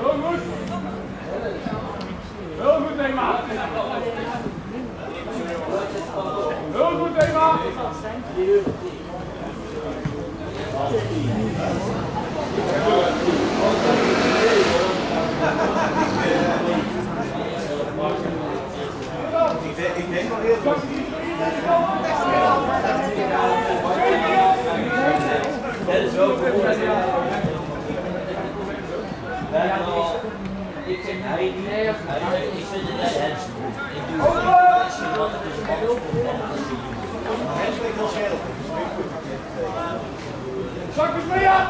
Heel goed. Heel goed, Ema. Heel goed, Ema. Ik denk, ik denk wel heel goed. Dat is ook goed. Ik zeg hij niet. Ik vind het net hens. Ik doe het. Zie wat het is. Hens ligt wel scheel. Zak eens mee aan.